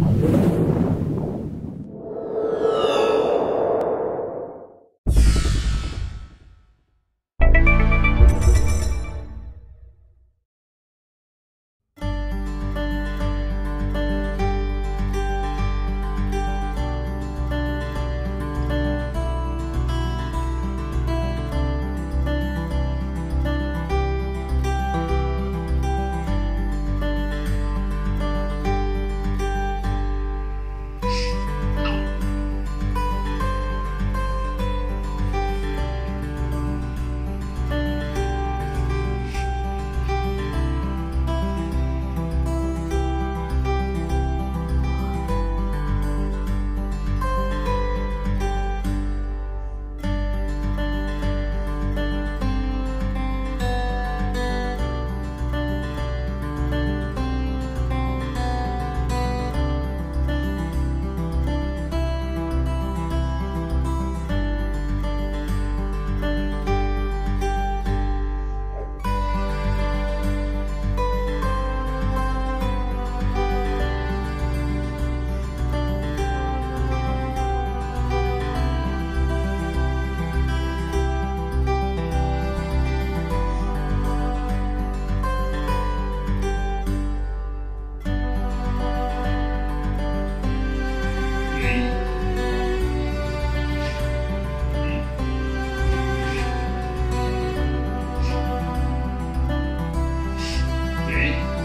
Thank see?